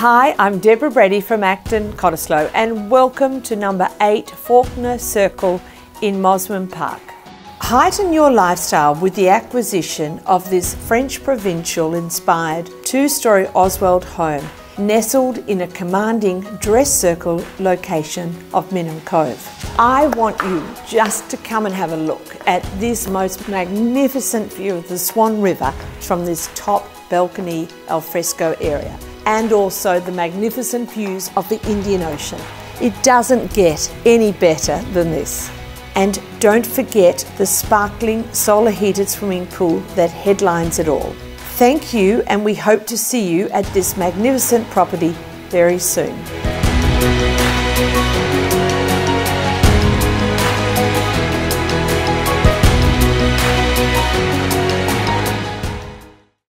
Hi, I'm Deborah Brady from Acton Cottesloe and welcome to number 8 Faulkner Circle in Mosman Park. Heighten your lifestyle with the acquisition of this French provincial inspired two story Oswald home nestled in a commanding dress circle location of Minim Cove. I want you just to come and have a look at this most magnificent view of the Swan River from this top balcony alfresco area and also the magnificent views of the Indian Ocean. It doesn't get any better than this. And don't forget the sparkling solar heated swimming pool that headlines it all. Thank you, and we hope to see you at this magnificent property very soon.